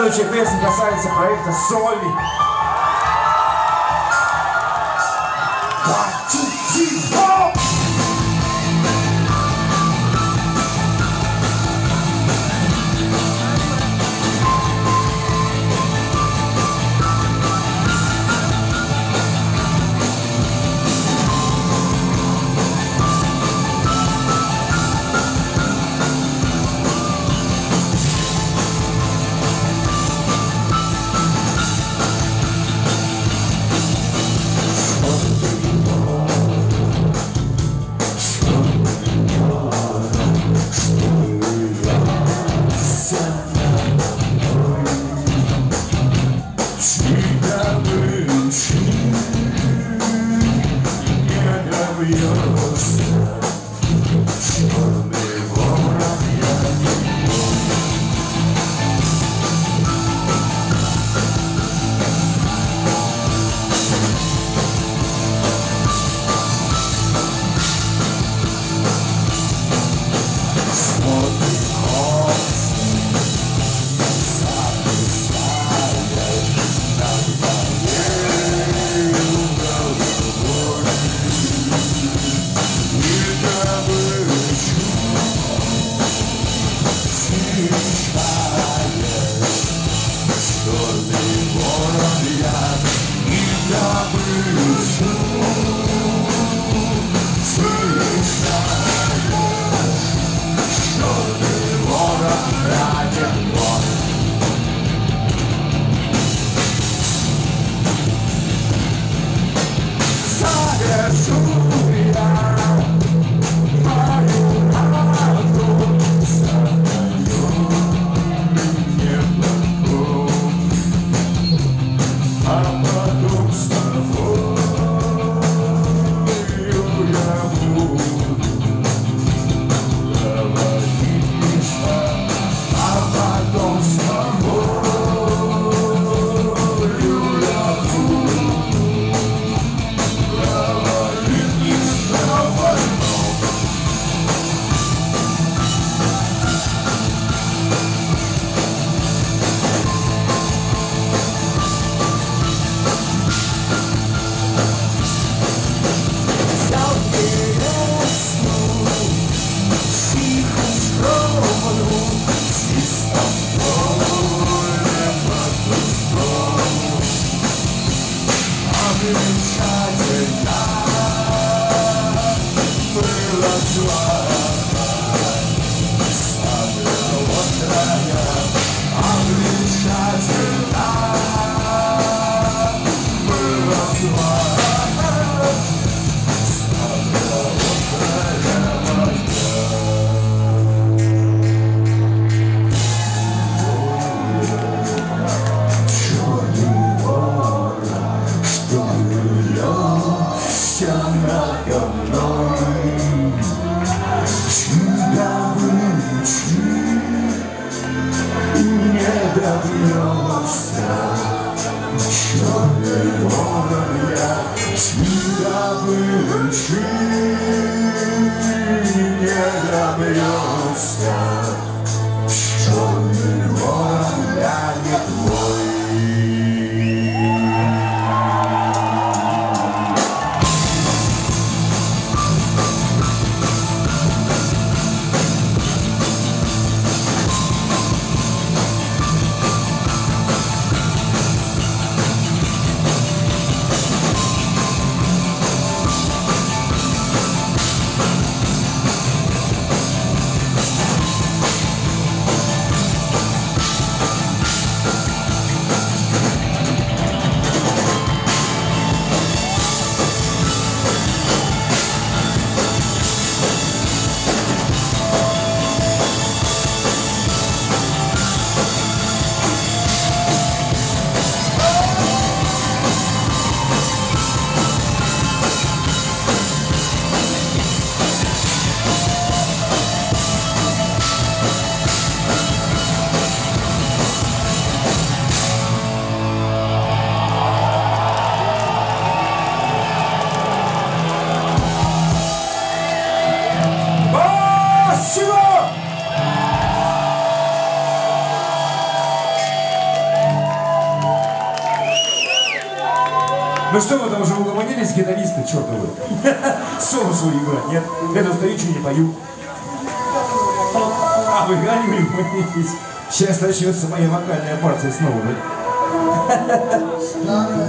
Следующая песня касается проекта Соли. One, two, three, four. Yes, to us. Добрый, не добрёшься. Ну что вы там уже угомонились, гитаристы, чертовы? сон свой играть, нет? Я тут стою, что не пою. А вы гали угомонились. Сейчас начнется моя вокальная партия снова, да? Старая,